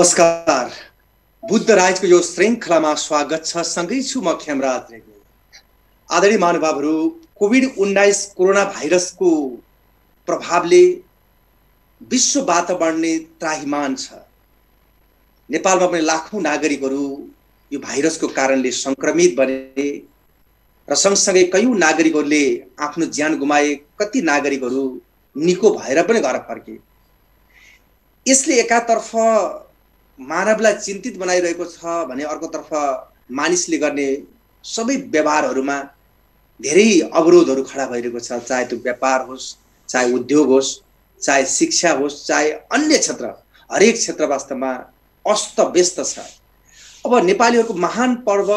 नमस्कार। बुद्ध राजको यो श्रृङ्खलामा स्वागत छ। सँगै छु म खेमराज रेग्मी। आदरणीय महानुभावहरू कोभिड उन्नाइस कोरोना भाइरसको प्रभावले विश्व वातावरणले त्राहिमान छ। नेपालमा पनि लाखौँ नागरिकहरू यो भाइरसको कारणले सङ्क्रमित बने र सँगसँगै कयौँ नागरिकहरूले आफ्नो ज्यान गुमाए कति नागरिकहरू निको भएर पनि घर फर्के। यसले एकातर्फ मानवलाई चिन्तित बनाइरहेको छ भने अर्कोतर्फ मानिसले गर्ने सबै व्यवहारहरूमा धेरै अवरोधहरू खडा भइरहेको छ चाहे त्यो व्यापार होस् चाहे उद्योग होस् चाहे शिक्षा होस् चाहे अन्य क्षेत्र हरेक क्षेत्र वास्तवमा अस्त व्यस्त छ। अब नेपालीहरूको महान पर्व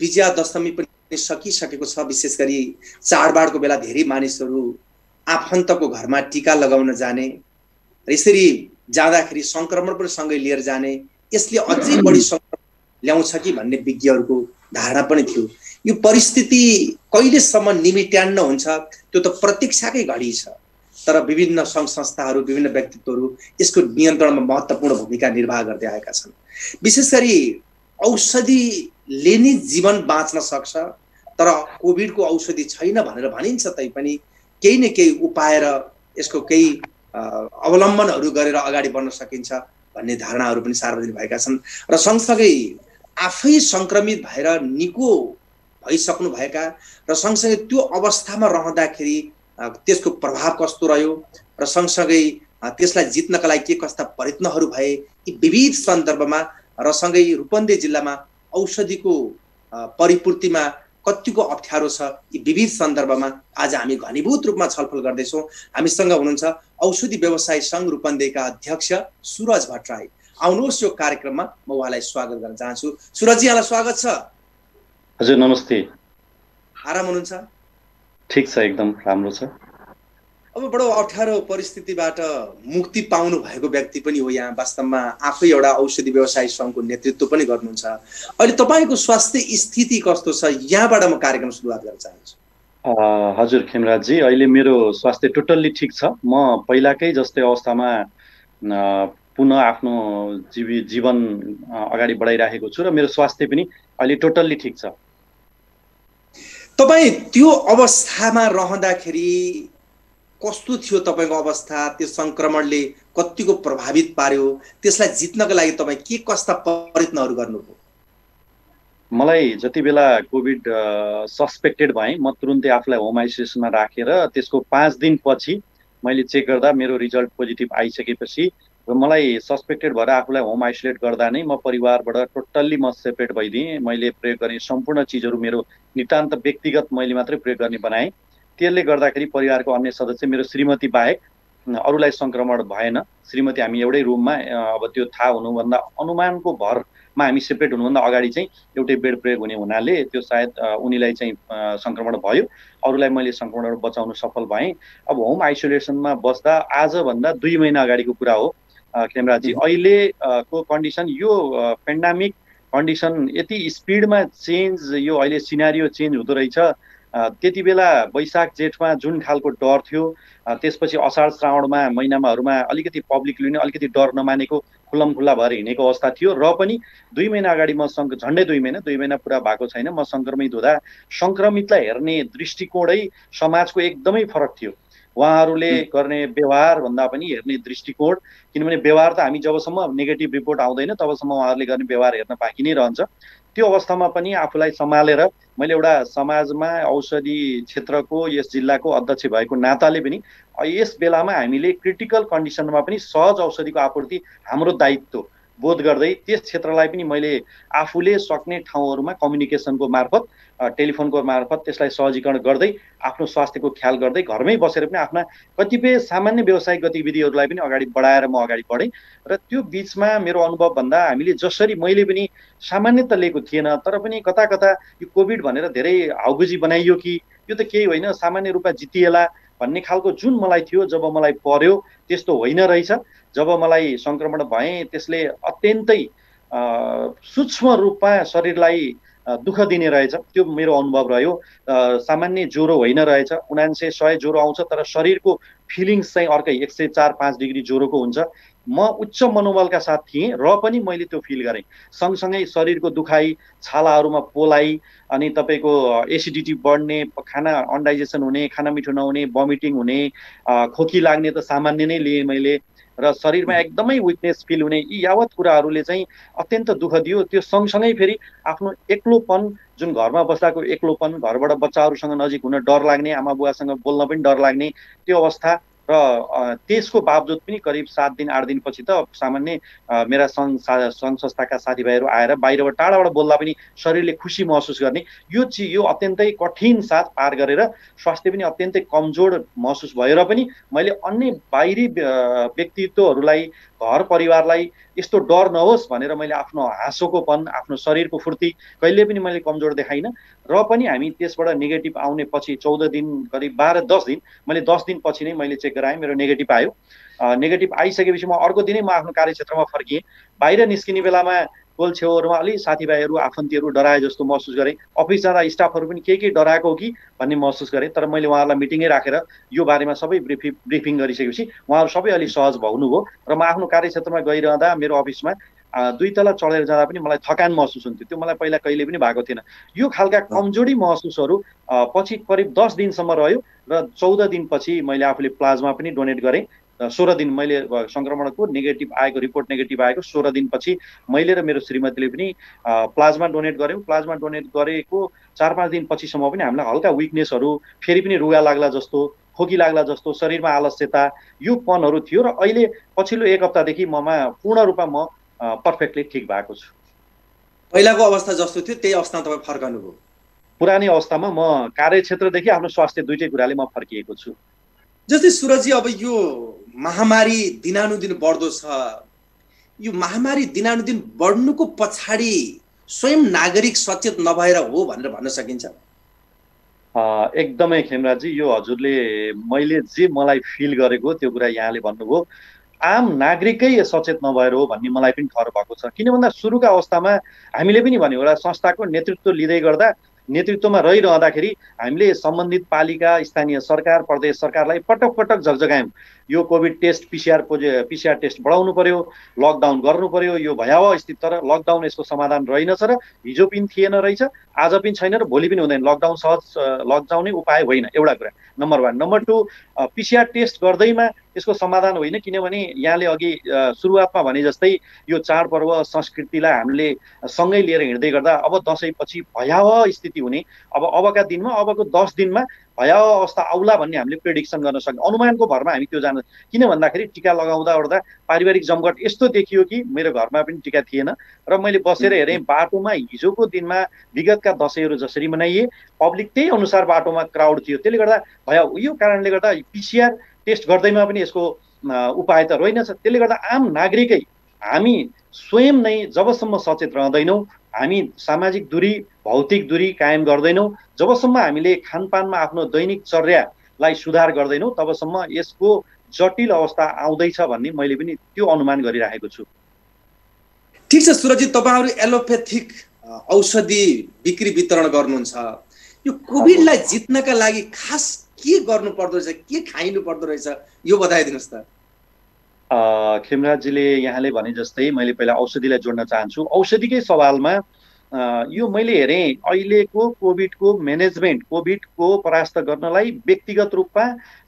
विजया दशमी पनि सकिसकेको छ विशेष गरी चाडबाडको बेला धेरै मानिसहरू आफन्तको घरमा टिका लगाउन जाने र यसरी जाँदाखेरि सङ्क्रमण पनि सँगै लिएर जाने यसले अझै बढी सङ्क्रमण ल्याउँछ कि भन्ने विज्ञहरूको धारणा पनि थियो। यो परिस्थिति कहिलेसम्म निमिट्यान्न हुन्छ त्यो त प्रतीक्षाकै घडी छ। तर विभिन्न सङ्घ संस्थाहरू विभिन्न व्यक्तित्वहरू यसको नियन्त्रणमा महत्त्वपूर्ण भूमिका निर्वाह गर्दै आएका छन्। विशेष गरी औषधिले नै जीवन बाँच्न सक्छ तर कोभिडको औषधि छैन भनेर भनिन्छ तैपनि केही न केही उपाय र यसको केही अवलम्बनहरू गरेर अगाडि बढ्न सकिन्छ भन्ने धारणाहरू पनि सार्वजनिक भएका छन् र सँगसँगै आफै सङ्क्रमित भएर निको भइसक्नु भएका र सँगसँगै त्यो अवस्थामा रहँदाखेरि त्यसको प्रभाव कस्तो रह्यो र सँगसँगै त्यसलाई जित्नका लागि के कस्ता प्रयत्नहरू भए यी विविध सन्दर्भमा र सँगै रूपन्देही जिल्लामा औषधिको परिपूर्तिमा कतिको अप्ठ्यारो छ यी विविध सन्दर्भमा आज हामी घनीभूत रूपमा छलफल गर्दैछौँ। हामीसँग हुनुहुन्छ औषधि व्यवसाय सङ्घ रूपन्देहीका अध्यक्ष सुरज भट्टराई। आउनुहोस् यो कार्यक्रममा म उहाँलाई स्वागत गर्न चाहन्छु। सुरजी यहाँलाई स्वागत छ। हजुर नमस्ते। आराम हुनुहुन्छ? ठिक छ एकदम राम्रो छ। अब बडो अप्ठ्यारो परिस्थितिबाट मुक्ति पाउनु भएको व्यक्ति पनि हो यहाँ वास्तवमा आफै एउटा औषधि व्यवसाय सङ्घको नेतृत्व पनि गर्नुहुन्छ। अहिले तपाईँको स्वास्थ्य स्थिति कस्तो छ? यहाँबाट म कार्यक्रम सुरुवात गर्न चाहन्छु। हजुर खेमराजजी अहिले मेरो स्वास्थ्य टोटल्ली ठिक छ। म पहिलाकै जस्तै अवस्थामा पुनः आफ्नो जीवी जीवन अगाडि बढाइराखेको छु र मेरो स्वास्थ्य पनि अहिले टोटल्ली ठिक छ। तपाईँ त्यो अवस्थामा रहँदाखेरि कस्तो थियो तपाईँको अवस्था? त्यो सङ्क्रमणले कतिको प्रभावित पार्यो? त्यसलाई जित्नको लागि तपाईँ के कस्ता प्रयत्नहरू गर्नुभयो? मलाई जति बेला कोभिड सस्पेक्टेड भएँ म तुरुन्तै आफूलाई होम आइसोलेसनमा राखेर त्यसको पाँच दिनपछि मैले चेक गर्दा मेरो रिजल्ट पोजिटिभ आइसकेपछि र मलाई सस्पेक्टेड भएर आफूलाई होम आइसोलेट गर्दा नै म परिवारबाट टोटल्ली म सेपरेट भइदिएँ। मैले प्रयोग गर्ने सम्पूर्ण चिजहरू मेरो नितान्त व्यक्तिगत मैले मात्रै प्रयोग गर्ने बनाएँ। त्यसले गर्दाखेरि परिवारको अन्य सदस्य मेरो श्रीमती बाहेक अरूलाई सङ्क्रमण भएन। श्रीमती हामी एउटै रुममा अब त्यो थाहा हुनुभन्दा अनुमानको भरमा हामी सेपरेट हुनुभन्दा अगाडि चाहिँ एउटै बेड प्रयोग हुने हुनाले त्यो सायद उनीलाई चाहिँ सङ्क्रमण भयो। अरूलाई मैले सङ्क्रमणबाट बचाउन सफल भएँ। अब होम आइसोलेसनमा बस्दा आजभन्दा दुई महिना अगाडिको कुरा हो। खेमराजी अहिलेको कन्डिसन? यो पेन्डामिक कन्डिसन यति स्पिडमा चेन्ज यो अहिले सिनारियो चेन्ज हुँदो रहेछ। त्यति बेला वैशाख जेठमा जुन खालको डर थियो त्यसपछि असार श्रावणमा महिनामाहरूमा अलिकति पब्लिकले नै अलिकति डर नमानेको खुल्लम खुल्ला भएर हिँडेको अवस्था थियो र पनि दुई महिना अगाडि म सङ्क झन्डै दुई महिना दुई महिना पुरा भएको छैन। म सङ्क्रमित हुँदा सङ्क्रमितलाई हेर्ने दृष्टिकोणै समाजको एकदमै फरक थियो। उहाँहरूले गर्ने व्यवहार भन्दा पनि हेर्ने दृष्टिकोण किनभने व्यवहार त हामी जबसम्म नेगेटिभ रिपोर्ट आउँदैन तबसम्म उहाँहरूले गर्ने व्यवहार हेर्न बाँकी नै रहन्छ। त्यो अवस्थामा पनि आफूलाई सम्हालेर मैले एउटा समाजमा औषधि क्षेत्रको यस जिल्लाको अध्यक्ष भएको नाताले पनि यस बेलामा हामीले क्रिटिकल कन्डिसनमा पनि सहज औषधिको आपूर्ति हाम्रो दायित्व बोध गर्दै त्यस क्षेत्रलाई पनि मैले आफूले सक्ने ठाउँहरूमा कम्युनिकेसनको मार्फत टेलिफोनको मार्फत त्यसलाई सहजीकरण गर्दै आफ्नो स्वास्थ्यको ख्याल गर्दै घरमै बसेर पनि आफ्ना कतिपय सामान्य व्यावसायिक गतिविधिहरूलाई पनि अगाडि बढाएर म अगाडि बढेँ। र त्यो बिचमा मेरो अनुभव भन्दा हामीले जसरी मैले पनि सामान्य त लिएको थिएन तर पनि कता कता यो कोभिड भनेर धेरै हाउगुजी बनाइयो कि यो त केही होइन सामान्य रूपमा जितिएला। भन्ने खालको जुन मलाई थियो जब मलाई पर्यो त्यस्तो होइन रहेछ। जब मलाई सङ्क्रमण भएँ त्यसले अत्यन्तै सूक्ष्म रूपमा शरीरलाई दुःख दिने रहेछ। त्यो मेरो अनुभव रह्यो। सामान्य ज्वरो होइन रहेछ। उनान्से सय ज्वरो आउँछ तर शरीरको फिलिङ्स चाहिँ अर्कै एक सय चार पाँच डिग्री ज्वरोको हुन्छ। म उच्च मनोबलका साथ थिएँ र पनि मैले त्यो फिल गरेँ। सँगसँगै शरीरको दुखाइ छालाहरूमा पोलाइ अनि तपाईँको एसिडिटी बढ्ने खाना अन्डाइजेसन हुने खाना मिठो नहुने भमिटिङ हुने खोकी लाग्ने त सामान्य नै लिएँ मैले र शरीरमा एकदमै विकनेस फिल हुने यी यावत कुराहरूले चाहिँ अत्यन्त दुःख दियो। त्यो सँगसँगै फेरि आफ्नो एक्लोपन जुन घरमा बस्दाको एक्लोपन घरबाट बच्चाहरूसँग नजिक हुन डर लाग्ने आमा बुवासँग बोल्न पनि डर लाग्ने त्यो अवस्था र त्यसको बावजुद पनि करिब सात दिन आठ दिनपछि त सामान्य मेरा सङ्घ सङ्घ संस्थाका साथीभाइहरू आएर बाहिरबाट टाढाबाट बोल्दा पनि शरीरले खुसी महसुस गर्ने। यो चिज यो अत्यन्तै कठिन साथ पार गरेर स्वास्थ्य पनि अत्यन्तै कमजोर महसुस भएर पनि मैले अन्य बाहिरी व्यक्तित्वहरूलाई घर परिवारलाई यस्तो डर नहोस् भनेर मैले आफ्नो हाँसोकोपन आफ्नो शरीरको फुर्ती कहिले पनि मैले कमजोर देखाइनँ। र पनि हामी त्यसबाट नेगेटिभ आउने पछि चौध दिन करिब बाह्र दस दिन मैले दस दिनपछि नै मैले चेक गराएँ मेरो नेगेटिभ आयो। नेगेटिभ आइसकेपछि म अर्को दिनै म आफ्नो कार्यक्षेत्रमा फर्किएँ। बाहिर निस्किने बेलामा टोल छेउहरूमा अलिक साथीभाइहरू आफन्तीहरू डराए जस्तो महसुस गरेँ। अफिस जाँदा स्टाफहरू पनि के के डराएको हो कि भन्ने महसुस गरेँ। तर मैले उहाँहरूलाई मिटिङै राखेर यो बारेमा सबै ब्रिफि ब्रिफिङ गरिसकेपछि उहाँहरू सबै अलिक सहज भाउनुभयो र म आफ्नो कार्यक्षेत्रमा गइरहँदा मेरो अफिसमा दुई तला चढेर जाँदा पनि मलाई थकान महसुस हुन्थ्यो। त्यो मलाई पहिला कहिले पनि भएको थिएन। यो खालका कमजोरी महसुसहरू पछि करिब दस दिनसम्म रह्यो र चौध दिनपछि मैले आफूले प्लाज्मा पनि डोनेट गरेँ। सोह्र दिन मैले सङ्क्रमणको नेगेटिभ आएको रिपोर्ट नेगेटिभ आएको सोह्र दिनपछि मैले र मेरो श्रीमतीले पनि प्लाज्मा डोनेट गऱ्यौँ। प्लाज्मा डोनेट गरेको चार पाँच दिन पछिसम्म पनि हामीलाई हल्का विकनेसहरू फेरि पनि रुगा लाग्ला जस्तो खोकी लाग्ला जस्तो शरीरमा आलस्यता यो पनहरू थियो र अहिले पछिल्लो एक हप्तादेखि ममा पूर्ण रूपमा म पर्फेक्टली ठिक भएको छु। पहिलाको अवस्था जस्तो थियो त्यही अवस्थामा तपाईँ फर्कनुभयो पुरानै अवस्थामा म कार्यक्षेत्रदेखि आफ्नो स्वास्थ्य दुइटै कुराले म फर्किएको छु। जस्तै सुरजी अब यो महामारी दिनानुदिन बढ्दो छ। यो महामारी दिनानुदिन बढ्नुको पछाडि स्वयं नागरिक सचेत नभएर हो भनेर भन्न सकिन्छ। एकदमै खेमराजी यो हजुरले मैले जे मलाई फिल गरेको त्यो कुरा यहाँले भन्नुभयो। आम नागरिकै सचेत नभएर हो भन्ने मलाई पनि ठहर भएको छ। किन भन्दा सुरुका अवस्थामा हामीले पनि भन्यो एउटा संस्थाको नेतृत्व लिँदै गर्दा नेतृत्वमा रहिरहँदाखेरि हामीले सम्बन्धित पालिका स्थानीय सरकार प्रदेश सरकारलाई पटक पटक झकझगायौँ यो कोभिड टेस्ट पिसिआर पोजि पिसिआर टेस्ट बढाउनु पर्यो लकडाउन गर्नु पर्यो यो भयावह स्थिति तर लकडाउन यसको समाधान रहेनछ र हिजो पनि थिएन रहेछ आज पनि छैन र भोलि पनि हुँदैन। लकडाउन सहज लकडाउनै उपाय होइन एउटा कुरा। Number one number two PCR test गर्दैमा यसको समाधान होइन किनभने यहाँले अघि सुरुवातमा भने जस्तै यो चाडपर्व संस्कृतिलाई हामीले सँगै लिएर हिँड्दै गर्दा अब दसैँपछि भयावह स्थिति हुने। अब अबका दिनमा अबको दस दिनमा भयावह अवस्था आउला भन्ने हामीले प्रेडिक्सन गर्न सक्ने अनुमानको भरमा हामी त्यो जान किन भन्दाखेरि टिका लगाउँदा ओर्दा पारिवारिक जमघट यस्तो देखियो कि मेरो घरमा पनि टिका थिएन र मैले बसेर हेरेँ बाटोमा हिजोको दिनमा विगतका दसैँहरू जसरी मनाइए पब्लिक त्यही अनुसार बाटोमा क्राउड थियो। त्यसले गर्दा भया यो कारणले गर्दा पिसिआर टेस्ट गर्दैमा पनि यसको उपाय त रहेनछ। त्यसले गर्दा आम नागरिकै हामी स्वयं नै जबसम्म सचेत रहँदैनौँ हामी सामाजिक दूरी भौतिक दूरी कायम गर्दैनौँ। जबसम्म हामीले खानपानमा आफ्नो दैनिक चर्यालाई सुधार गर्दैनौँ तबसम्म यसको जटिल अवस्था आउँदैछ भन्ने मैले पनि त्यो अनुमान गरिराखेको छु। ठिक छ सुरजित तपाईँहरू एलोपेथिक औषधि बिक्री वितरण गर्नुहुन्छ। यो कोभिडलाई जित्नका लागि खास के गर्नु पर्दो रहेछ के खाइनु पर्दो रहेछ यो बताइदिनुहोस् त। खेमराजजीले यहाँले भने जस्तै मैले पहिला औषधिलाई जोड्न चाहन्छु। औषधिकै सवालमा यो मैले हेरेँ अहिलेको कोभिडको म्यानेजमेन्ट कोभिडको परास्त गर्नलाई व्यक्तिगत रूपमा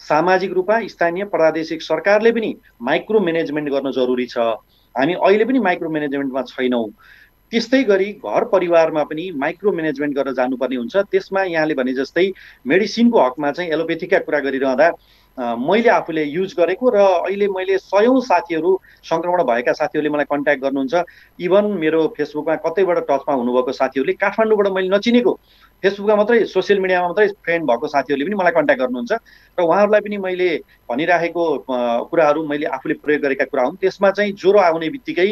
सामाजिक रूपमा स्थानीय प्रादेशिक सरकारले पनि माइक्रो म्यानेजमेन्ट गर्न जरुरी छ। हामी अहिले पनि माइक्रो म्यानेजमेन्टमा छैनौँ। त्यस्तै गरी घर परिवारमा पनि माइक्रो म्यानेजमेन्ट गरेर जानुपर्ने हुन्छ। त्यसमा यहाँले भने जस्तै मेडिसिनको हकमा चाहिँ एलोपेथीका कुरा गरिरहँदा मैले आफूले युज गरेको र अहिले मैले सयौँ साथीहरू सङ्क्रमण भएका साथीहरूले मलाई कन्ट्याक्ट गर्नुहुन्छ। इभन मेरो फेसबुकमा कतैबाट टचमा हुनुभएको साथीहरूले काठमाडौँबाट मैले नचिनेको फेसबुकमा मात्रै सोसियल मिडियामा मात्रै फ्रेन्ड भएको साथीहरूले पनि मलाई कन्ट्याक्ट गर्नुहुन्छ। र उहाँहरूलाई पनि मैले भनिराखेको कुराहरू मैले आफूले प्रयोग गरेका कुरा हुन्। त्यसमा चाहिँ ज्वरो आउने बित्तिकै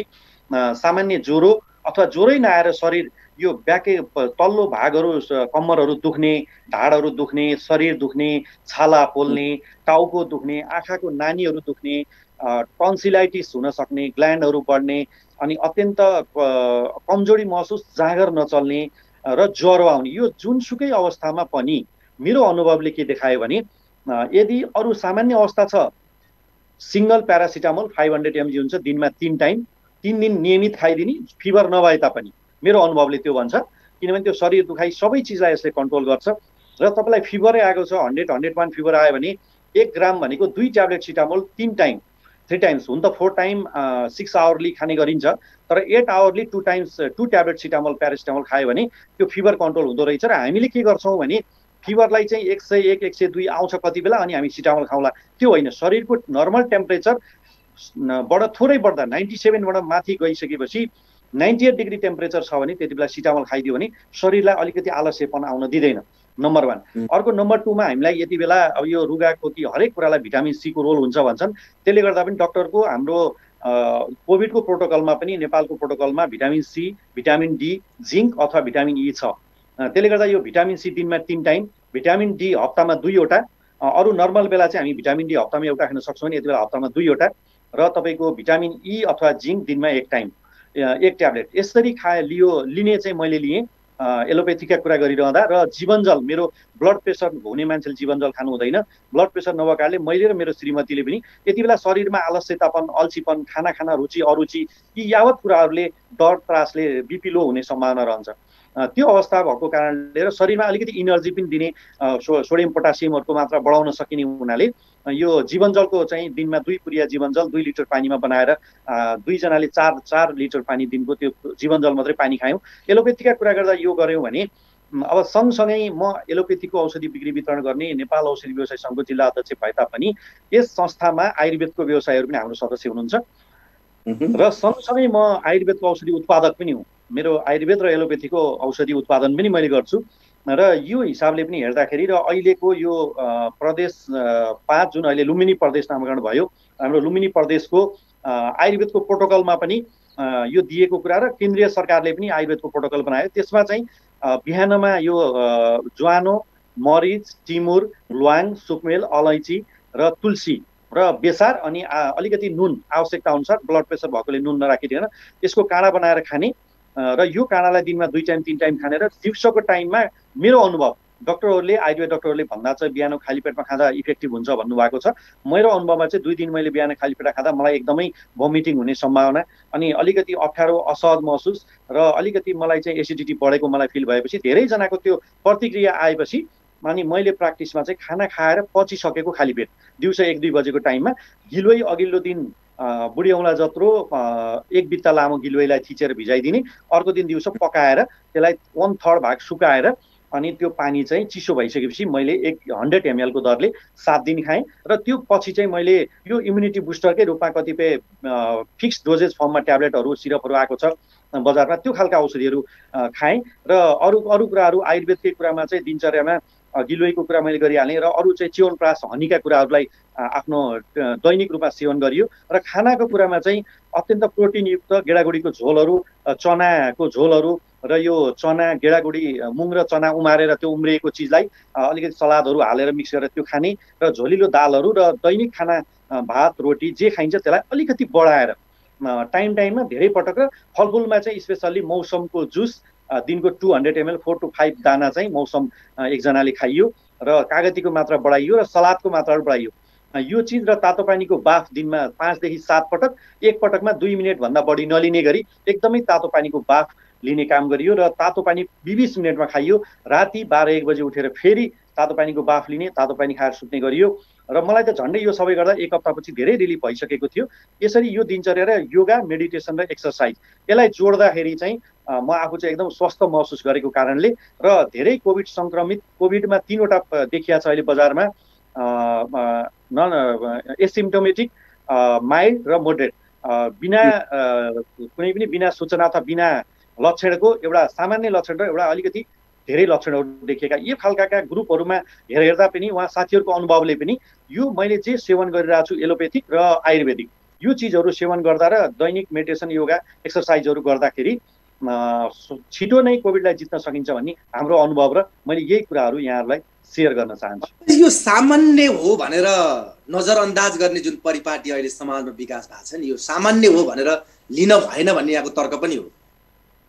सामान्य ज्वरो अथवा ज्वरै नआएर शरीर यो ब्याके तल्लो भागहरू कम्मरहरू दुख्ने ढाडहरू दुख्ने शरीर दुख्ने छाला पोल्ने टाउको दुख्ने आँखाको नानीहरू दुख्ने टन्सिलाइटिस हुन सक्ने ग्ल्यान्डहरू बढ्ने अनि अत्यन्त कमजोरी महसुस जाँगर नचल्ने र ज्वरो आउने। यो जुनसुकै अवस्थामा पनि मेरो अनुभवले के देखायो भने यदि अरू सामान्य अवस्था छ single paracetamol five hundred mg हुन्छ दिनमा तिन टाइम तिन दिन नियमित खाइदिने फिभर नभए तापनि। मेरो अनुभवले त्यो भन्छ। किनभने त्यो शरीर दुखाइ सबै चिजलाई यसले कन्ट्रोल गर्छ। र तपाईँलाई फिभरै आएको छ हन्ड्रेड हन्ड्रेड वान फिभर आयो भने एक ग्राम भनेको दुई ट्याब्लेट सिटामोल तिन टाइम थ्री टाइम्स हुन त फोर टाइम सिक्स आवरली खाने गरिन्छ। तर eight hourly two times two tablet सिटामोल paracetamol खायो भने त्यो फिभर कन्ट्रोल हुँदो रहेछ र हामीले के गर्छौँ भने फिभरलाई चाहिँ एक सय एक एक सय दुई आउँछ कति बेला अनि हामी सिटामोल खाउँला। त्यो होइन शरीरको नर्मल टेम्परेचर बाट थोरै बढ्दा नाइन्टी सेभेनबाट माथि गइसकेपछि नाइन्टी एट डिग्री टेम्परेचर छ भने त्यति बेला सिटामल खाइदियो भने शरीरलाई अलिकति आलस्यपन आउन दिँदैन। नम्बर वान अर्को नम्बर टूमा हामीलाई यति बेला अब यो रुगा खोकी हरेक कुरालाई भिटामिन सीको रोल हुन्छ भन्छन्। त्यसले गर्दा पनि डक्टरको हाम्रो कोभिडको प्रोटोकलमा पनि नेपालको प्रोटोकलमा vitamin C vitamin D zinc अथवा भिटामिन ई छ। त्यसले गर्दा यो भिटामिन सी दिनमा तिन टाइम भिटामिन डी हप्तामा दुईवटा अरू नर्मल बेला चाहिँ हामी भिटामिन डी हप्तामा एउटा खान सक्छौँ भने यति बेला हप्तामा दुईवटा र तपाईँको भिटामिन ई अथवा जिङ्क दिनमा एक टाइम एक ट्याब्लेट। यसरी खाए लियो लिने चाहिँ मैले लिएँ। एलोपेथीका कुरा गरिरहँदा र जीवनजल मेरो ब्लड प्रेसर हुने मान्छेले जीवनजल खानु हुँदैन। ब्लड प्रेसर नभएको कारणले मैले र मेरो श्रीमतीले पनि यति बेला शरीरमा आलस्यतापन अल्छीपन खाना खाना रुचि अरुचि यी यावत कुराहरूले डर त्रासले बिपी लो हुने सम्भावना रहन्छ। त्यो अवस्था भएको कारणले र शरीरमा अलिकति इनर्जी पनि दिने सो सोडियम पोटासियमहरूको मात्रा बढाउन सकिने हुनाले यो जीवनजलको चाहिँ दिनमा दुई पुरिया जीवनजल दुई लिटर पानीमा बनाएर दुईजनाले चार चार लिटर पानी दिनको त्यो जीवनजल मात्रै पानी खायौँ। एलोपेथीका कुरा गर्दा यो गऱ्यौँ भने अब सँगसँगै म एलोपेथीको औषधि बिक्री वितरण गर्ने नेपाल औषधि व्यवसाय सङ्घको जिल्ला अध्यक्ष भए तापनि यस संस्थामा आयुर्वेदको व्यवसायहरू पनि हाम्रो सदस्य हुनुहुन्छ। र सँगसँगै म आयुर्वेदको औषधि उत्पादक पनि हुँ। मेरो आयुर्वेद र एलोपेथीको औषधि उत्पादन पनि मैले गर्छु। र यो हिसाबले पनि हेर्दाखेरि र अहिलेको यो प्रदेश पाँच जुन अहिले लुम्बिनी प्रदेश नामाकरण भयो हाम्रो लुम्बिनी प्रदेशको आयुर्वेदको प्रोटोकलमा पनि यो दिएको कुरा र केन्द्रीय सरकारले पनि आयुर्वेदको प्रोटोकल बनायो। त्यसमा चाहिँ बिहानमा यो ज्वानो मरिच टिमुर ल्वाङ सुकमेल अलैँची र तुलसी र बेसार अनि अलिकति नुन आवश्यकता अनुसार ब्लड प्रेसर भएकोले नुन नराखिदिएन। यसको काँडा बनाएर खाने र यो काँडालाई दिनमा दुई टाइम तिन टाइम खानेर दिउँसोको टाइममा मेरो अनुभव डक्टरहरूले आयुर्वेद डक्टरहरूले भन्दा चाहिँ बिहान खाली पेटमा खाँदा इफेक्टिभ हुन्छ भन्नुभएको छ। मेरो अनुभवमा चाहिँ दुई दिन मैले बिहान खाली पेटमा खाँदा मलाई एकदमै भोमिटिङ हुने सम्भावना अनि अलिकति अप्ठ्यारो असहज महसुस र अलिकति मलाई चाहिँ एसिडिटी बढेको मलाई फिल भएपछि धेरैजनाको त्यो प्रतिक्रिया आएपछि अनि मैले प्र्याक्टिसमा चाहिँ खाना खाएर पचिसकेको खाली पेट दिउँसो एक दुई बजेको टाइममा। गिलोइ अघिल्लो दिन बुढी औँला जत्रो एक बित्ता लामो गिलोइलाई थिचेर भिजाइदिने अर्को दिन दिउँसो पकाएर त्यसलाई वान थर्ड भाग सुकाएर अनि त्यो पानी चाहिँ चिसो भइसकेपछि मैले एक हन्ड्रेड एमएलको दरले सात दिन खाएँ र त्यो पछि चाहिँ मैले यो इम्युनिटी बुस्टरकै रूपमा कतिपय फिक्स डोजेज फर्ममा ट्याब्लेटहरू सिरपहरू आएको छ बजारमा त्यो खालका औषधिहरू खाएँ र अरू अरू कुराहरू आयुर्वेदकै कुरामा चाहिँ दिनचर्यामा गिलोइको कुरा मैले गरिहालेँ र अरू चाहिँ च्यवनप्रास हनीका कुराहरूलाई आफ्नो दैनिक रूपमा सेवन गरियो र खानाको कुरामा चाहिँ अत्यन्त प्रोटिनयुक्त गेडागुडीको झोलहरू चनाको झोलहरू र यो चना गेडागुडी मुङ र चना उमारेर त्यो उम्रिएको चिजलाई अलिकति सलादहरू हालेर मिक्स गरेर त्यो खाने र झोलिलो दालहरू र दैनिक खाना भात रोटी जे खाइन्छ त्यसलाई अलिकति बढाएर टाइम टाइममा धेरै पटक र फलफुलमा चाहिँ स्पेसल्ली मौसमको जुस दिनको two hundred ml four to five दाना चाहिँ मौसम एकजनाले खाइयो र कागतीको मात्रा बढाइयो र सलादको मात्रा बढाइयो। यो चिज र तातो पानीको बाफ दिनमा पाँचदेखि सात पटक एक पटकमा दुई मिनटभन्दा बढी नलिने गरी एकदमै तातो पानीको बाफ लिने काम गरियो र तातो पानी बिस मिनटमा खाइयो। राति बाह्र एक बजी उठेर फेरि तातो पानीको बाफ लिने तातो पानी खाएर सुत्ने गरियो। र मलाई त झन्डै यो सबै गर्दा एक हप्तापछि धेरै रिलिफ भइसकेको थियो। यसरी यो दिनचर्या र योगा मेडिटेसन र एक्सर्साइज यसलाई जोड्दाखेरि चाहिँ म आफू चाहिँ एकदम स्वस्थ महसुस गरेको कारणले र धेरै कोभिड सङ्क्रमित कोभिडमा तिनवटा देखिया छ अहिले बजारमा। नन एसिम्टोमेटिक माइल्ड र मोडरेट। बिना कुनै पनि बिना सूचना अथवा बिना लक्षणको एउटा सामान्य लक्षण र एउटा अलिकति धेरै लक्षणहरू देखिएका यो खालका ग्रुपहरूमा हेर हेर्दा पनि उहाँ साथीहरूको अनुभवले पनि यो मैले जे सेवन गरिरहेको छु एलोपेथिक र आयुर्वेदिक यो चिजहरू सेवन गर्दा र दैनिक मेडिटेसन योगा एक्सर्साइजहरू गर्दाखेरि छिटो नै कोभिडलाई जित्न सकिन्छ भन्ने हाम्रो अनुभव र मैले यही कुराहरू यहाँहरूलाई सेयर गर्न चाहन्छु। यो सामान्य हो भनेर नजरअन्दाज गर्ने जुन परिपाटी अहिले समाजमा विकास भएको छ नि यो सामान्य हो भनेर लिन भएन भन्ने यहाँको तर्क पनि हो।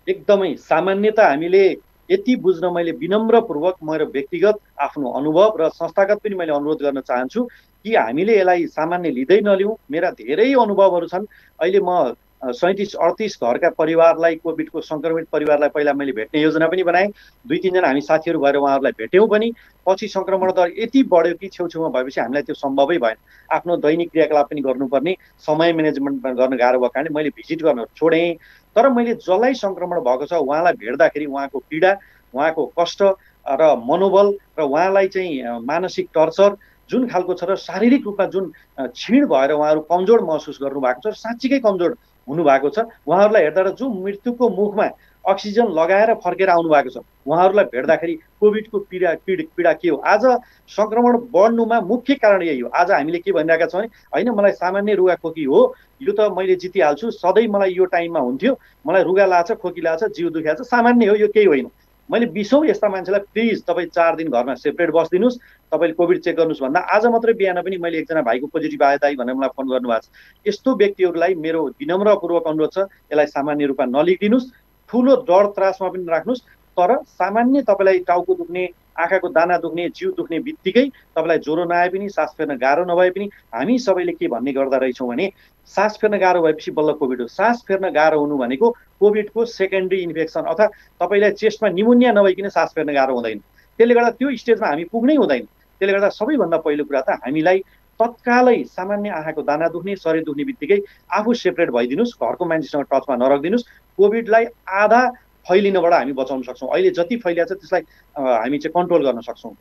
एकदमै सामान्यता हामीले यति बुझ्न मैले विनम्रपूर्वक मेरो व्यक्तिगत आफ्नो अनुभव र संस्थागत पनि मैले अनुरोध गर्न चाहन्छु कि हामीले यसलाई सामान्य लिँदै नलिउँ। मेरा धेरै अनुभवहरू छन्। अहिले म सैँतिस अडतिस घरका परिवारलाई कोभिडको सङ्क्रमित परिवारलाई पहिला मैले भेट्ने योजना पनि बनाएँ। दुई तिनजना हामी साथीहरू भएर उहाँहरूलाई भेट्यौँ पनि। पछि सङ्क्रमण दर यति बढ्यो कि छेउछेउमा भएपछि हामीलाई त्यो सम्भवै भएन। आफ्नो दैनिक क्रियाकलाप पनि गर्नुपर्ने समय म्यानेजमेन्ट गर्न गाह्रो भएको कारणले मैले भिजिट गर्न छोडेँ। तर मैले जसलाई सङ्क्रमण भएको छ उहाँलाई भेट्दाखेरि उहाँको पीडा उहाँको कष्ट र मनोबल र उहाँलाई चाहिँ मानसिक टर्चर जुन खालको छ र शारीरिक रूपमा जुन क्षीण भएर उहाँहरू कमजोर महसुस गर्नुभएको छ साँच्चीकै कमजोर हुनुभएको छ। उहाँहरूलाई हेर्दा जो मृत्युको मुखमा अक्सिजन लगाएर फर्केर आउनु भएको छ उहाँहरूलाई भेट्दाखेरि कोभिडको पीडा पीड पीडा के हो? आज सङ्क्रमण बढ्नुमा मुख्य कारण यही हो। आज हामीले के भनिरहेका छौँ भने होइन मलाई सामान्य रुगा खोकी हो यो त मैले जितिहाल्छु सधैँ मलाई यो टाइममा हुन्थ्यो मलाई रुगा लाछ खोकी लाछ जिउ दुखाएको छ सामान्य हो यो केही होइन। मैले बिसौँ यस्ता मान्छेलाई प्लिज तपाईँ चार दिन घरमा सेपरेट बसिदिनुहोस्। तपाईँले कोभिड चेक गर्नुहोस् भन्दा आज मात्रै बिहान पनि मैले एकजना भाइको पोजिटिभ आयो दाइ भनेर मलाई फोन गर्नुभएको छ। यस्तो व्यक्तिहरूलाई मेरो विनम्रपूर्वक अनुरोध छ यसलाई सामान्य रूपमा नलिदिनुहोस् ठुलो डर त्रासमा पनि राख्नुहोस्। तर सामान्य तपाईँलाई टाउको दुख्ने आँखाको दाना दुख्ने जिउ दुख्ने बित्तिकै तपाईँलाई ज्वरो नआए पनि सास फेर्न गाह्रो नभए पनि हामी सबैले के भन्ने गर्दा रहेछौँ भने सास फेर्न गाह्रो भएपछि बल्ल कोभिड हो। सास फेर्न गाह्रो हुनु भनेको कोभिडको सेकेन्डरी इन्फेक्सन अथवा तपाईँलाई चेस्टमा निमोनिया नभइकन सास फेर्न गाह्रो हुँदैन। त्यसले गर्दा त्यो स्टेजमा हामी पुग्नै हुँदैन। त्यसले गर्दा सबैभन्दा पहिलो कुरा त हामीलाई तत्कालै सामान्य आँखाको दाना दुख्ने शरीर दुख्ने बित्तिकै आफू सेपरेट भइदिनुहोस् घरको मान्छेसँग टचमा नराखिदिनुहोस्। कोभिडलाई आधा फैलिनबाट हामी बचाउन सक्छौँ। अहिले जति फैलिएको छ त्यसलाई हामी चाहिँ कन्ट्रोल गर्न सक्छौँ।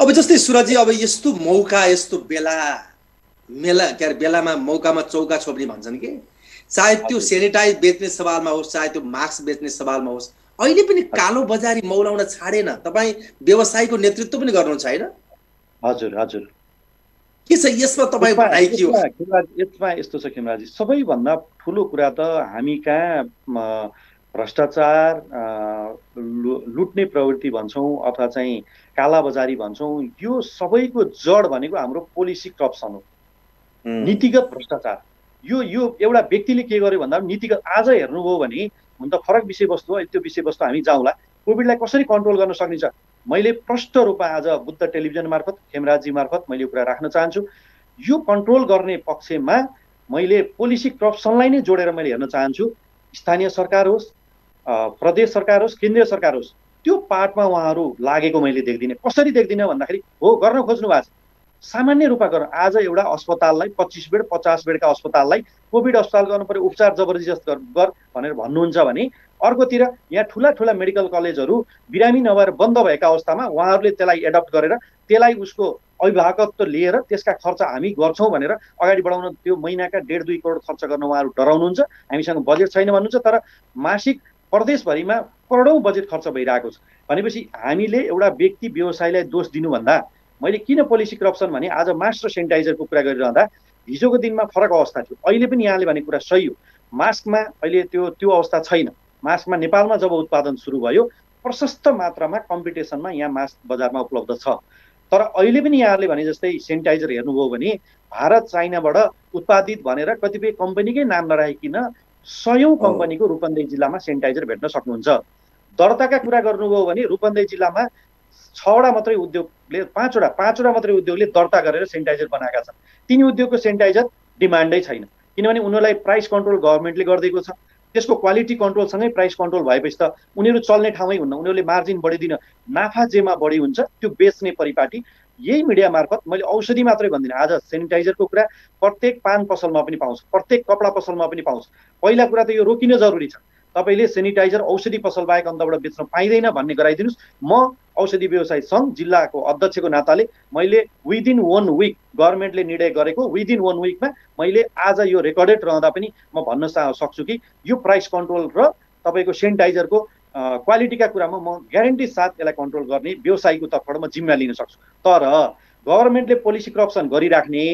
अब जस्तै सुरजी अब यस्तो मौका यस्तो बेला मेला के अरे बेलामा मौकामा चौका छोप्ने भन्छन् कि? चाहे त्यो सेनिटाइज बेच्ने सवालमा होस् चाहे त्यो मास्क बेच्ने सवालमा होस् अहिले पनि कालो बजारी मौलाउन छाडेन तपाईँ व्यवसायको नेतृत्व पनि गर्नुहुन्छ होइन? हजुर हजुर। के छ यसमा तपाईँ भनाइ के हो? यसमा यस्तो छ खेमराजी सबैभन्दा ठुलो कुरा त हामी कहाँ भ्रष्टाचार लुट्ने प्रवृत्ति भन्छौँ अथवा चाहिँ कालाबजारी भन्छौँ यो सबैको जड भनेको हाम्रो पोलिसी करप्सन हो। नीतिगत भ्रष्टाचार। यो यो एउटा व्यक्तिले के गर्यो भन्दा नीतिगत आज हेर्नुभयो भने हुन त फरक विषयवस्तु हो त्यो विषयवस्तु हामी जाउँला। कोभिडलाई कसरी कन्ट्रोल गर्न सकिन्छ? मैले प्रष्ट रूपमा आज बुद्ध टेलिभिजन मार्फत खेमराजी मार्फत मैले यो कुरा राख्न चाहन्छु। यो कन्ट्रोल गर्ने पक्षमा मैले पोलिसी करप्सनलाई नै जोडेर मैले हेर्न चाहन्छु। स्थानीय सरकार होस् प्रदेश सरकार होस् केन्द्रीय सरकार होस् त्यो पार्टमा उहाँहरू लागेको मैले देख्दिनँ। कसरी देख्दिनँ भन्दाखेरि हो गर्न खोज्नु भएको छ। सामान्य रूपमा गर आज एउटा अस्पताललाई पच्चिस बेड पचास बेडका अस्पताललाई कोभिड अस्पताल गर्नु पऱ्यो उपचार जबरजस्त गर भनेर भन्नुहुन्छ भने अर्कोतिर यहाँ ठुला ठुला मेडिकल कलेजहरू बिरामी नभएर बन्द भएका अवस्थामा उहाँहरूले त्यसलाई एडप्ट गरेर त्यसलाई उसको अभिभावकत्व लिएर त्यसका खर्च हामी गर्छौँ भनेर अगाडि बढाउन त्यो महिनाका डेढ दुई करोड खर्च गर्न उहाँहरू डराउनुहुन्छ। हामीसँग बजेट छैन भन्नुहुन्छ तर मासिक प्रदेशभरिमा करोडौँ बजेट खर्च भइरहेको छ। भनेपछि हामीले एउटा व्यक्ति व्यवसायलाई दोष दिनुभन्दा मैले किन पोलिसी करप्सन भने आज मास्क र सेनिटाइजरको कुरा गरिरहँदा हिजोको दिनमा फरक अवस्था थियो। अहिले पनि यहाँले भने कुरा सही हो। मास्कमा अहिले त्यो त्यो अवस्था छैन। मास्कमा नेपालमा जब उत्पादन सुरु भयो प्रशस्त मात्रामा कम्पिटिसनमा यहाँ मास्क बजारमा उपलब्ध छ। तर अहिले पनि यहाँहरूले भने जस्तै सेनिटाइजर हेर्नुभयो भने भारत चाइनाबाट उत्पादित भनेर कतिपय कम्पनीकै नाम नराखिकन सयौँ कम्पनीको रूपन्देही जिल्लामा सेनिटाइजर भेट्न सक्नुहुन्छ। दर्ताका कुरा गर्नुभयो भने रूपन्देही जिल्लामा छवटा मात्रै उद्योगले पाँचवटा पाँचवटा मात्रै उद्योगले दर्ता गरेर सेनिटाइजर बनाएका छन्। तिनी उद्योगको सेनिटाइजर डिमान्डै छैन। किनभने उनीहरूलाई प्राइस कन्ट्रोल गभर्मेन्टले गरिदिएको छ। त्यसको क्वालिटी कन्ट्रोलसँगै प्राइस कन्ट्रोल भएपछि त उनीहरू चल्ने ठाउँमै हुन्न। उनीहरूले मार्जिन बढिदिन। नाफा जेमा बढी हुन्छ। त्यो बेच्ने परिपाटी यही मिडिया मार्फत मैले औषधि मात्रै भन्दिनँ। आज सेनिटाइजरको कुरा प्रत्येक पान पसलमा पनि पाउँछ प्रत्येक कपडा पसलमा पनि पाउँछ। पहिला कुरा त यो रोकिन जरुरी छ। तपाईँले सेनिटाइजर औषधि पसल बाहेक अन्तबाट बेच्न पाइँदैन भन्ने गराइदिनुहोस्। म औषधि व्यवसाय सङ्घ जिल्लाको अध्यक्षको नाताले मैले विदिन वान विक गभर्मेन्टले निर्णय गरेको। विदिन वान विकमा मैले आज यो रेकर्डेड रहँदा पनि म भन्न सक्छु कि यो प्राइस कन्ट्रोल र तपाईँको सेनिटाइजरको क्वालिटीका कुरामा म ग्यारेन्टी साथ यसलाई कन्ट्रोल गर्ने व्यवसायीको तर्फबाट म जिम्मा लिन सक्छु। तर गभर्मेन्टले पोलिसी करप्सन गरिराख्ने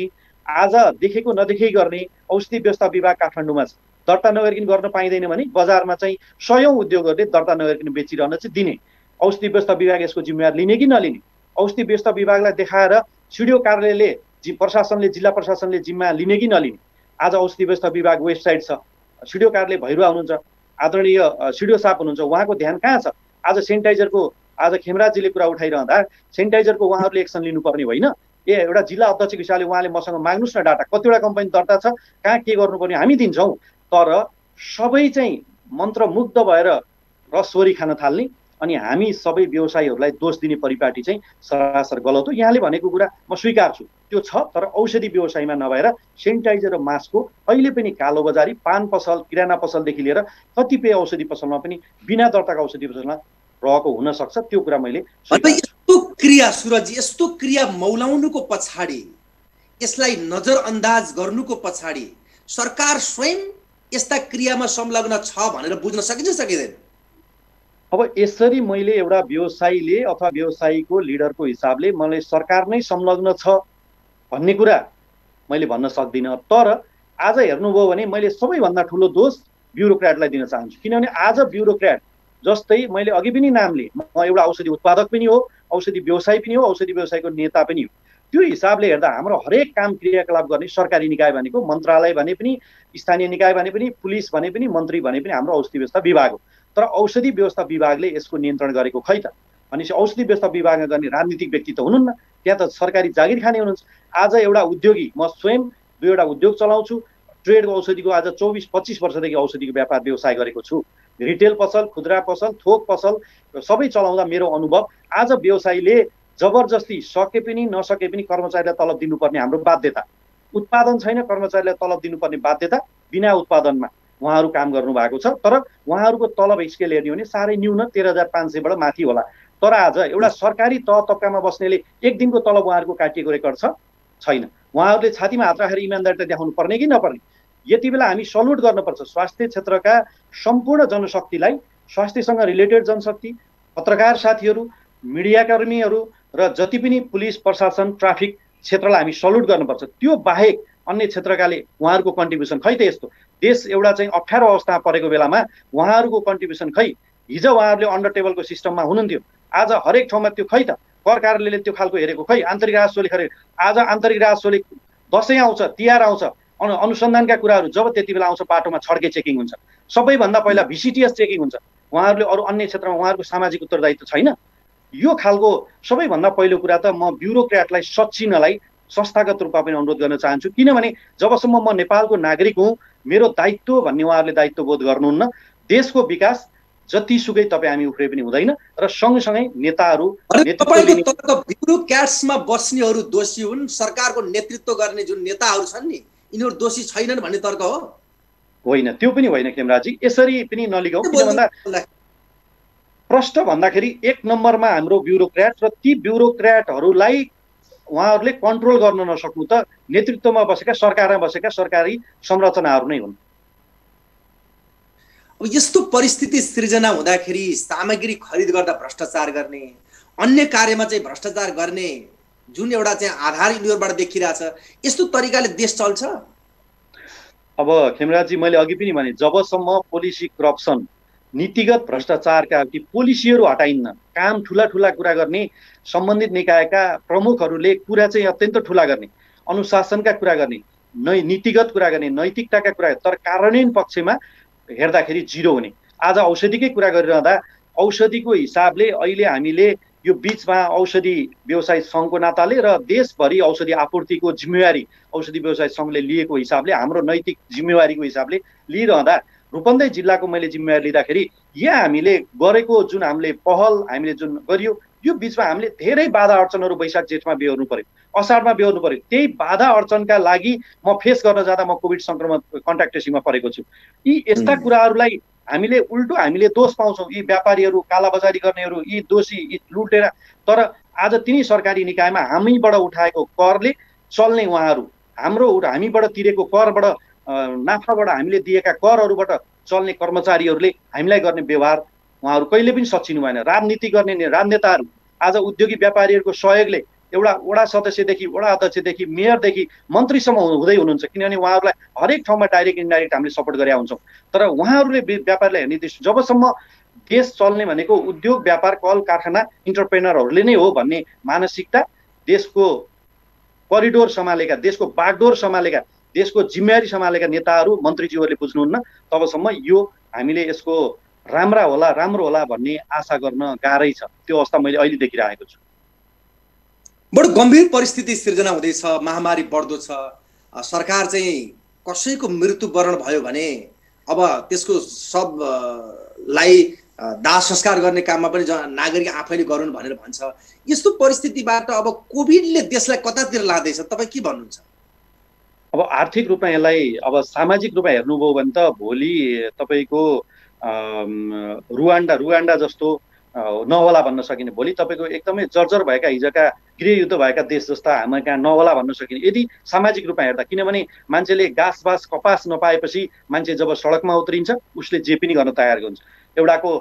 आज देखेको नदेखेकै गर्ने औषधि व्यवस्था विभाग काठमाडौँमा छ। दर्ता नगरिकन गर्न पाइँदैन भने बजारमा चाहिँ सयौँ उद्योगहरूले दर्ता नगरिकन बेचिरहन चाहिँ दिने। औषधि व्यवस्था विभाग यसको जिम्मेवार लिने कि नलिने? औषधि व्यवस्था विभागलाई देखाएर सिडिओ कार्यालयले जि प्रशासनले जिल्ला प्रशासनले जिम्मा लिने कि नलिने? आज औषधि व्यवस्था विभाग वेबसाइट छ। सिडिओ कार्यालय भइरह हुनुहुन्छ। आदरणीय सिडिओ साहब हुनुहुन्छ उहाँको ध्यान कहाँ छ? आज सेनिटाइजरको आज खेमराजीले कुरा उठाइरहँदा सेनिटाइजरको उहाँहरूले एक्सन लिनुपर्ने होइन। ए एउटा जिल्ला अध्यक्षको हिसाबले उहाँले मसँग माग्नुहोस् न डाटा कतिवटा कम्पनी दर्ता छ कहाँ के गर्नुपर्ने हामी दिन्छौँ। तर सबै चाहिँ मन्त्रमुग्ध भएर रसवरी खान थाल्ने अनि हामी सबै व्यवसायीहरूलाई दोष दिने परिपाटी चाहिँ सरासर गलत हो। यहाँले भनेको कुरा म स्वीकार्छु त्यो छ तर औषधि व्यवसायमा नभएर सेनिटाइजर र मास्कको अहिले पनि कालोबजारी पान पसल किराना पसलदेखि लिएर कतिपय औषधि पसलमा पनि बिना दर्ताको औषधि पसलमा रहेको हुनसक्छ त्यो कुरा मैले यस्तो क्रिया सुरजी यस्तो क्रिया मौलाउनुको पछाडि यसलाई नजरअन्दाज गर्नुको पछाडि सरकार स्वयं यस्ता क्रियामा संलग्न छ भनेर बुझ्न सकिन्छ सकिँदैन। अब यसरी मैले एउटा व्यवसायीले अथवा व्यवसायीको लिडरको हिसाबले मलाई सरकार नै संलग्न छ भन्ने कुरा मैले भन्न सक्दिनँ। तर आज हेर्नुभयो भने मैले सबैभन्दा ठुलो दोष ब्युरोक्राटलाई दिन चाहन्छु। किनभने आज ब्युरोक्राट जस्तै मैले अघि पनि नामले म एउटा औषधि उत्पादक पनि हो औषधि व्यवसाय पनि हो औषधि व्यवसायको नेता पनि हो। त्यो हिसाबले हेर्दा हाम्रो हरेक काम क्रियाकलाप गर्ने सरकारी निकाय भनेको मन्त्रालय भने पनि स्थानीय निकाय भने पनि पुलिस भने पनि मन्त्री भने पनि हाम्रो औषधि व्यवस्था विभाग हो। तर औषधि व्यवस्था विभागले यसको नियन्त्रण गरेको खै त? भनेपछि औषधि व्यवस्था विभागमा गर्ने राजनीतिक व्यक्ति त हुनुहुन्न। त्यहाँ त सरकारी जागिर खाने हुनुहुन्छ। आज एउटा उद्योगी म स्वयं दुईवटा उद्योग चलाउँछु। ट्रेड औषधिको आज चौबिस पच्चिस वर्षदेखि औषधिको व्यापार व्यवसाय गरेको छु। रिटेल पसल खुद्रा पसल थोक पसल सबै चलाउँदा मेरो अनुभव। आज व्यवसायीले जबरजस्ती सके पनि नसके पनि कर्मचारीलाई तलब दिनुपर्ने हाम्रो बाध्यता। उत्पादन छैन कर्मचारीलाई तलब दिनुपर्ने बाध्यता बिना उत्पादनमा। उहाँहरू काम गर्नु भएको छ तर उहाँहरूको तलब स्केल हेर्ने हो भने साह्रै न्यून तेह्र हजार पाँच सयबाट माथि होला। तर आज एउटा सरकारी तह तब्कामा बस्नेले एक दिनको तलब उहाँहरूको काटिएको रेकर्ड छ छैन। उहाँहरूले छातीमा हात राखेर इमान्दारिता देखाउनु पर्ने कि नपर्ने? यति बेला हामी सल्युट गर्नुपर्छ। स्वास्थ्य क्षेत्रका सम्पूर्ण जनशक्तिलाई स्वास्थ्यसँग रिलेटेड जनशक्ति पत्रकार साथीहरू मिडियाकर्मीहरू र जति पनि पुलिस प्रशासन ट्राफिक क्षेत्रलाई हामी सल्युट गर्नुपर्छ। त्यो बाहेक अन्य क्षेत्रकाले उहाँहरूको कन्ट्रिब्युसन खै त यस्तो? देश एउटा चाहिँ अप्ठ्यारो अवस्थामा परेको बेलामा उहाँहरूको कन्ट्रिब्युसन खै हिजो उहाँहरूले अन्डर टेबलको सिस्टममा हुनुहुन्थ्यो। आज हरेक ठाउँमा त्यो खै त? कर कार्यालयले त्यो खालको हेरेको खै? आन्तरिक राजस्वले खरे आज आन्तरिक राजस्वले दसैँ आउँछ तिहार आउँछ अनु अनुसन्धानका कुराहरू जब त्यति बेला आउँछ बाटोमा छड्के चेकिङ हुन्छ। सबैभन्दा पहिला भिसिटिएस चेकिङ हुन्छ। उहाँहरूले अरू अन्य क्षेत्रमा उहाँहरूको सामाजिक उत्तरदायित्व छैन। यो खालको सबैभन्दा पहिलो कुरा त म ब्युरोक्राटलाई सचिनलाई संस्थागत रूपमा पनि अनुरोध गर्न चाहन्छु। किनभने जबसम्म म नेपालको नागरिक हुँ मेरो दायित्व भन्ने उहाँहरूले दायित्व बोध गर्नुहुन्न। देशको विकास जतिसुकै तपाईँ हामी उफ्रे पनि हुँदैन र सँगसँगै नेताहरू ब्युरोक्राट्समा बस्नेहरू दोषी हुन् सरकारको नेतृत्व गर्ने जुन नेताहरू छन् नि यिनीहरू दोषी छैनन् भन्ने तर्क हो? होइन त्यो पनि होइन खेमराजी। यसरी पनि नलिगाउँ किन भन्दा प्रष्ट भन्दाखेरि एक नम्बरमा हाम्रो ब्युरोक्राट र ती ब्युरोक्राटहरूलाई उहाँहरूले कन्ट्रोल गर्न नसक्नु त नेतृत्वमा बसेका सरकारमा बसेका सरकारी संरचनाहरू नै हुन्। अब यस्तो परिस्थिति सृजना हुँदाखेरि सामग्री खरिद गर्दा भ्रष्टाचार गर्ने अन्य कार्यमा चाहिँ भ्रष्टाचार गर्ने जुन एउटा चाहिँ आधार यिनीहरूबाट देखिरहेछ यस्तो तरिकाले देश चल्छ? अब खेमराजी मैले अघि पनि भने जबसम्म पोलिसी करप्सन नीतिगत भ्रष्टाचारका ती पोलिसीहरू हटाइन्न। काम ठुला ठुला कुरा गर्ने सम्बन्धित निकायका प्रमुखहरूले कुरा चाहिँ अत्यन्त ठुला गर्ने अनुशासनका कुरा गर्ने नै नीतिगत कुरा गर्ने नैतिकताका कुरा तर कार्यान्वयन पक्षमा हेर्दाखेरि जिरो हुने। आज औषधिकै कुरा गरिरहँदा औषधिको हिसाबले अहिले हामीले यो बिचमा औषधि व्यवसाय सङ्घको नाताले र देशभरि औषधि आपूर्तिको जिम्मेवारी औषधि व्यवसाय सङ्घले लिएको हिसाबले हाम्रो नैतिक जिम्मेवारीको हिसाबले लिइरहँदा रूपन्दै जिल्लाको मैले जिम्मेवारी लिँदाखेरि यहाँ हामीले गरेको जुन हामीले पहल हामीले जुन गरियो यो बिचमा हामीले धेरै बाधा अडचनहरू वैशाख जेठमा बेहोर्नु पर्यो। असारमा बेहोर्नु पर्यो। त्यही बाधा अडचनका लागि म फेस गर्न जाँदा म कोभिड सङ्क्रमण कन्ट्याक्ट ट्रेसिङमा परेको छु। यी यस्ता कुराहरूलाई हामीले उल्टो हामीले दोष पाउँछौँ। यी व्यापारीहरू कालाबजारी गर्नेहरू यी दोषी यी लुटेर। तर आज तिनी सरकारी निकायमा हामीबाट उठाएको करले चल्ने उहाँहरू हाम्रो हामीबाट तिरेको करबाट नाफाबाट हामीले दिएका करहरूबाट चल्ने कर्मचारीहरूले हामीलाई गर्ने व्यवहार उहाँहरू कहिले पनि सचिनु भएन। राजनीति गर्ने राजनेताहरू आज उद्योगी व्यापारीहरूको सहयोगले एउटा वडा सदस्यदेखि वडा अध्यक्षदेखि मेयरदेखि मन्त्रीसम्म हुँदै हुनुहुन्छ। किनभने उहाँहरूलाई हरेक ठाउँमा डाइरेक्ट इन्डाइरेक्ट हामीले सपोर्ट गरेका हुन्छौँ। तर उहाँहरूले व्यापारलाई हेर्ने दृष्टि जबसम्म देश चल्ने भनेको उद्योग व्यापार कल कारखाना इन्टरप्रेनरहरूले नै हो भन्ने मानसिकता देशको करिडोर सम्हालेका देशको बागडोर सम्हालेका देशको जिम्मेवारी सम्हालेका नेताहरू मन्त्रीज्यूहरूले बुझ्नुहुन्न तबसम्म यो हामीले यसको राम्रा होला राम्रो होला भन्ने आशा गर्न गाह्रै छ। त्यो अवस्था मैले अहिले देखिरहेको छु। बडो गम्भीर परिस्थिति सिर्जना हुँदैछ महामारी बढ्दो छ। सरकार चाहिँ कसैको मृत्युवरण भयो भने अब त्यसको सबलाई दाह संस्कार गर्ने काममा पनि नागरिक आफैले गरून् भनेर भन्छ। यस्तो परिस्थितिबाट अब कोभिडले देशलाई कतातिर लाँदैछ? तपाईँ के भन्नुहुन्छ? अब आर्थिक रूपमा यसलाई अब सामाजिक रूपमा हेर्नुभयो भने त भोलि तपाईँको रुवान्डा रुवान्डा जस्तो नहोला भन्न सकिने। भोलि तपाईँको एकदमै जर्जर भएका हिजोका गृहयुद्ध भएका देश जस्ता हाम्रो कहाँ नहोला भन्न सकिने। यदि सामाजिक रूपमा हेर्दा किनभने मान्छेले घाँस बास कपास नपाएपछि मान्छे जब सडकमा उत्रिन्छ उसले जे पनि गर्न तयार हुन्छ। एउटाको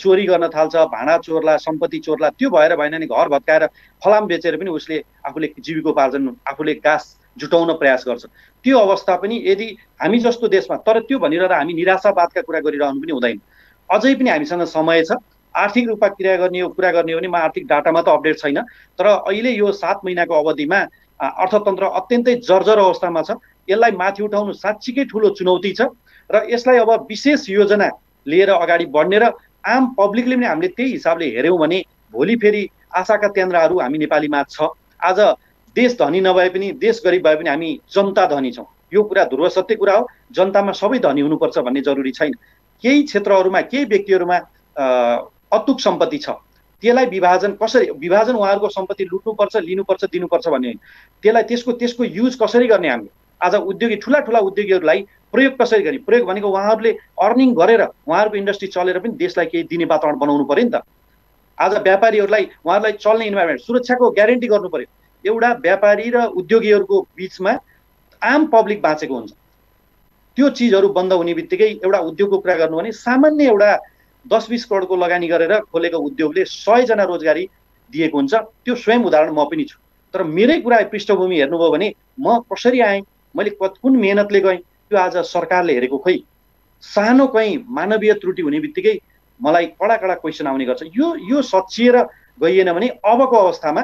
चोरी गर्न थाल्छ भाँडा चोरला सम्पत्ति चोरला त्यो भएर भएन भने घर भत्काएर फलाम बेचेर पनि उसले आफूले जीविकोपार्जन आफूले घाँस जुटाउन प्रयास गर्छ त्यो अवस्था पनि यदि हामी जस्तो देशमा तर त्यो भनिरहँदा हामी निराशावादका कुरा गरिरहनु पनि हुँदैन। अझै पनि हामीसँग समय छ। आर्थिक रूपमा क्रिया गर्ने हो कुरा गर्ने हो भने म आर्थिक डाटामा त अपडेट छैन। तर अहिले यो सात महिनाको अवधिमा अर्थतन्त्र अत्यन्तै जर्जर अवस्थामा छ। यसलाई माथि उठाउनु साँच्चीकै ठुलो चुनौती छ। र यसलाई अब विशेष योजना लिएर अगाडि बढ्ने र आम पब्लिकले पनि हामीले त्यही हिसाबले हेऱ्यौँ भने भोलि फेरि आशाका केन्द्रहरू हामी नेपालीमा छ। आज देश धनी नभए पनि देश गरिब भए पनि हामी जनता धनी छौँ। यो कुरा ध्रुव सत्य कुरा हो। जनतामा सबै धनी हुनुपर्छ भन्ने जरुरी छैन। केही क्षेत्रहरूमा केही व्यक्तिहरूमा अतुक सम्पत्ति छ। त्यसलाई विभाजन कसरी विभाजन उहाँहरूको सम्पत्ति लुट्नुपर्छ लिनुपर्छ दिनुपर्छ भन्ने होइन। त्यसलाई त्यसको त्यसको युज कसरी गर्ने हामीले आज उद्योगी ठुला ठुला उद्योगीहरूलाई प्रयोग कसरी गर्ने? प्रयोग भनेको उहाँहरूले अर्निङ गरेर उहाँहरूको इन्डस्ट्री चलेर पनि देशलाई केही दिने वातावरण बनाउनु पऱ्यो नि त। आज व्यापारीहरूलाई उहाँहरूलाई चल्ने इन्भाइरोमेन्ट सुरक्षाको ग्यारेन्टी गर्नु पऱ्यो एउटा व्यापारी र उद्योगीहरूको बिचमा आम पब्लिक बाँचेको हुन्छ। त्यो चिजहरू बन्द हुने बित्तिकै एउटा उद्योगको कुरा गर्नु भने सामान्य एउटा दस बिस करोडको लगानी गरेर खोलेको उद्योगले सयजना रोजगारी दिएको हुन्छ। त्यो स्वयं उदाहरण म पनि छु। तर मेरै कुरा पृष्ठभूमि हेर्नुभयो भने म कसरी आएँ? मैले कुन मेहनतले गएँ त्यो आज सरकारले हेरेको खोइ। सानो कहीँ मानवीय त्रुटि हुने बित्तिकै मलाई कडा कडा क्वेसन आउने गर्छ। यो यो सचिएर गइएन भने अबको अवस्थामा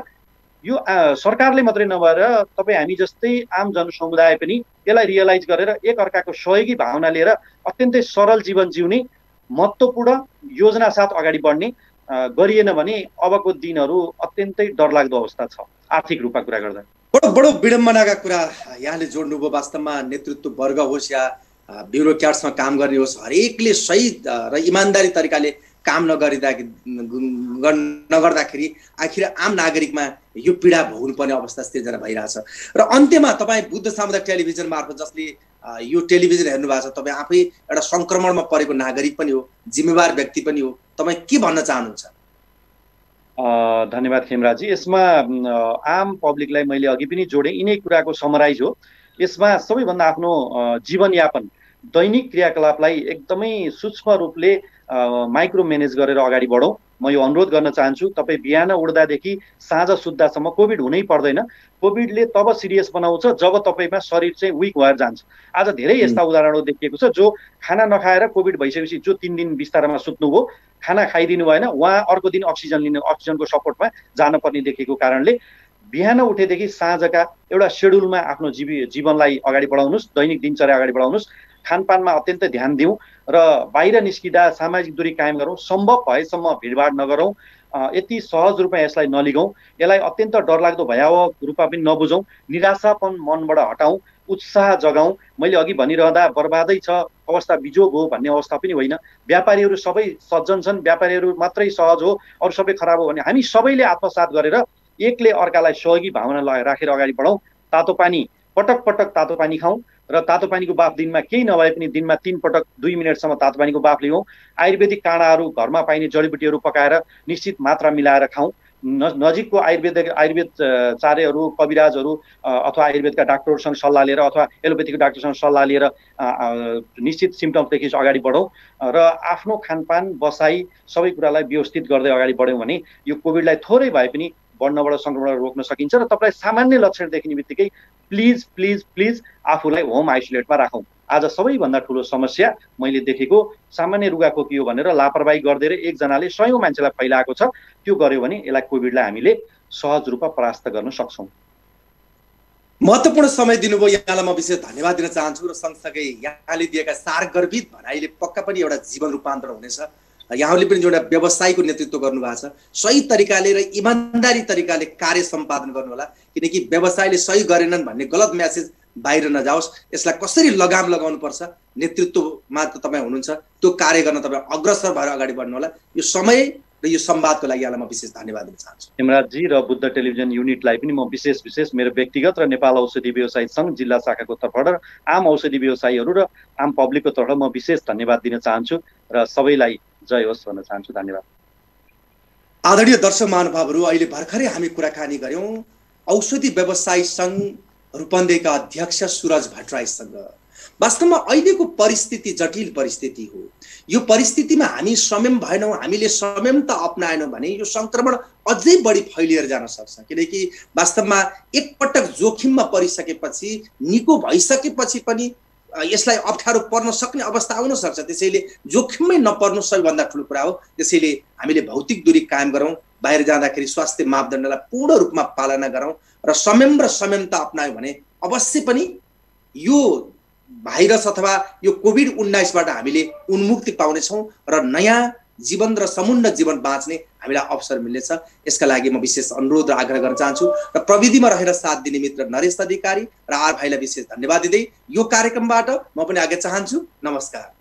यो सरकारले मात्रै नभएर तपाईँ हामी जस्तै आम जनसमुदाय पनि यसलाई रियलाइज गरेर एक अर्काको सहयोगी भावना लिएर अत्यन्तै सरल जीवन जिउने महत्त्वपूर्ण योजना साथ अगाडि बढ्ने गरिएन भने अबको दिनहरू अत्यन्तै डरलाग्दो अवस्था छ। आर्थिक रूपमा कुरा गर्दा। बडो बडो विडम्बनाका कुरा यहाँले जोड्नुभयो। वास्तवमा नेतृत्व वर्ग होस् या ब्युरोक्राट्समा काम गर्ने होस् हरेकले सही र इमान्दारी तरिकाले काम नगरिँदा नगर्दाखेरि आखिर आम नागरिकमा यो पीडा भोग्नुपर्ने अवस्था सिर्जना भइरहेछ। र अन्त्यमा तपाईँ बुद्ध सामुदायिक टेलिभिजन मार्फत जसले यो टेलिभिजन हेर्नु भएको छ तपाईँ आफै एउटा सङ्क्रमणमा परेको नागरिक पनि हो जिम्मेवार व्यक्ति पनि हो तपाईँ के भन्न चाहनुहुन्छ? धन्यवाद खेमराजी। यसमा आम पब्लिकलाई मैले अघि पनि जोडेँ। यिनै कुराको समराइज हो। यसमा सबैभन्दा आफ्नो जीवनयापन दैनिक क्रियाकलापलाई एकदमै सूक्ष्म रूपले माइक्रो म्यानेज गरेर अगाडि बढौँ। म यो अनुरोध गर्न चाहन्छु तपाईँ बिहान उड्दादेखि साँझ सुत्दासम्म कोभिड हुनै पर्दैन। कोभिडले तब सिरियस बनाउँछ जब तपाईँमा शरीर चाहिँ विक भएर जान्छ। आज धेरै यस्ता उदाहरणहरू देखिएको छ जो खाना नखाएर कोभिड भइसकेपछि जो तिन दिन बिस्तारामा सुत्नुभयो खाना खाइदिनु भएन उहाँ अर्को दिन अक्सिजन लिनु अक्सिजनको सपोर्टमा जानुपर्ने देखेको कारणले बिहान उठेदेखि साँझका एउटा सेड्युलमा आफ्नो जीवी जीवनलाई अगाडि बढाउनुहोस् दैनिक दिनचर्या अगाडि बढाउनुहोस्। खानपानमा अत्यन्तै ध्यान दिउँ र बाहिर निस्किँदा सामाजिक दूरी कायम गरौँ सम्भव भएसम्म भिडभाड नगरौँ यति सहज रूपमा यसलाई नलिगौँ। यसलाई अत्यन्त डरलाग्दो भयावह रूपमा पनि नबुझौँ। निराशापन मनबाट हटाउँ उत्साह जगाउँ। मैले अघि भनिरहँदा बर्बादै छ अवस्था बिजोग हो भन्ने अवस्था पनि होइन। व्यापारीहरू सबै सज्जन छन् व्यापारीहरू मात्रै सहज हो अरू सबै खराब हो भने हामी सबैले आत्मसात गरेर एकले अर्कालाई सहयोगी भावना राखेर अगाडि बढौँ। तातो पानी पटक पटक तातो पानी खाउँ। र तातो पानीको बाफ दिनमा केही नभए पनि दिनमा तिन पटक दुई मिनटसम्म तातो पानीको बाफ लिउँ। आयुर्वेदिक काँडाहरू घरमा पाइने जडीबुटीहरू पकाएर निश्चित मात्रा मिलाएर खाउँ। न नजिकको आयुर्वेद आयुर्वेद चार्यहरू कविराजहरू अथवा आयुर्वेदका डाक्टरहरूसँग सल्लाह लिएर अथवा एलोपेथीको डाक्टरसँग सल्लाह लिएर निश्चित सिम्टम्सदेखि अगाडि बढौँ। र आफ्नो खानपान बसाइ सबै कुरालाई व्यवस्थित गर्दै अगाडि बढ्यौँ भने यो कोभिडलाई थोरै भए पनि बढ्नबाट सङ्क्रमण रोक्न सकिन्छ र तपाईँलाई सामान्य लक्षण देखिने बित्तिकै प्लिज प्लिज प्लिज आफूलाई होम आइसोलेटमा राखौँ। आज सबैभन्दा ठुलो समस्या मैले देखेको सामान्य रुगाखोकी हो भनेर लापरवाही गरिदिएर एकजनाले सयौँ मान्छेलाई फैलाएको छ त्यो गर्यो भने यसलाई कोभिडलाई हामीले सहज रूपमा परास्त गर्न सक्छौँ। महत्त्वपूर्ण समय दिनुभयो यहाँलाई म विशेष धन्यवाद दिन चाहन्छु र सँगसँगै यहाँले दिएका सारगर्भित भनाइले पक्का पनि एउटा जीवन रूपान्तरण हुनेछ। यहाँले पनि एउटा व्यवसायको नेतृत्व गर्नुभएको छ। सही तरिकाले र इमान्दारी तरिकाले कार्य सम्पादन गर्नुहोला किनकि व्यवसायले सही गरेनन् भन्ने गलत म्यासेज बाहिर नजाओस्। यसलाई कसरी लगाम लगाउनुपर्छ? नेतृत्वमा त तपाईँ हुनुहुन्छ। त्यो कार्य गर्न तपाईँ अग्रसर भएर अगाडि बढ्नु होला यो समय र यो संवादको लागि यहाँलाई म विशेष धन्यवाद दिन चाहन्छु। हेमराजजी र बुद्ध टेलिभिजन युनिटलाई पनि म विशेष विशेष मेरो व्यक्तिगत र नेपाल औषधि व्यवसायी सङ्घ जिल्ला शाखाको तर्फबाट आम औषधि व्यवसायीहरू र आम पब्लिकको तर्फबाट म विशेष धन्यवाद दिन चाहन्छु र सबैलाई जय होस् भन्न चाहन्छु। धन्यवाद। आदरणीय दर्शक महानुभावहरू अहिले भर्खरै हामी कुराकानी गऱ्यौँ औषधि व्यवसायी सङ्घ रूपन्देहीका अध्यक्ष सुरज भट्टराईसँग। वास्तवमा अहिलेको परिस्थिति जटिल परिस्थिति हो। यो परिस्थितिमा हामी संयम भएनौँ हामीले संयमता अप्नाएनौँ भने यो सङ्क्रमण अझै बढी फैलिएर जान सक्छ। किनकि वास्तवमा एकपटक जोखिममा परिसकेपछि निको भइसकेपछि पनि यसलाई अप्ठ्यारो पर्न सक्ने अवस्था आउन सक्छ। त्यसैले जोखिममै नपर्नु सबैभन्दा ठुलो कुरा हो। त्यसैले हामीले भौतिक दूरी कायम गरौँ बाहिर जाँदाखेरि स्वास्थ्य मापदण्डलाई पूर्ण रूपमा पालना गरौँ र संयम र संयमता अप्नायो भने अवश्य पनि यो भाइरस अथवा यो कोभिड उन्नाइसबाट हामीले उन्मुक्ति पाउनेछौँ र नयाँ जीवन र समुन्न जीवन बाँच्ने हामीलाई अवसर मिल्नेछ। यसका लागि म विशेष अनुरोध र आग्रह गर्न चाहन्छु र प्रविधिमा रहेर साथ दिने मित्र नरेश अधिकारी र आर भाइलाई विशेष धन्यवाद दिँदै यो कार्यक्रमबाट म पनि आगे चाहन्छु। नमस्कार।